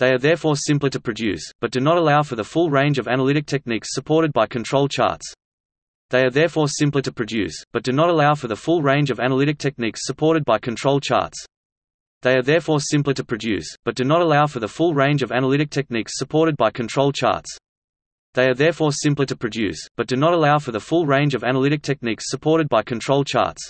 They are therefore simpler to produce, but do not allow for the full range of analytic techniques supported by control charts. They are therefore simpler to produce, but do not allow for the full range of analytic techniques supported by control charts. They are therefore simpler to produce, but do not allow for the full range of analytic techniques supported by control charts. They are therefore simpler to produce, but do not allow for the full range of analytic techniques supported by control charts.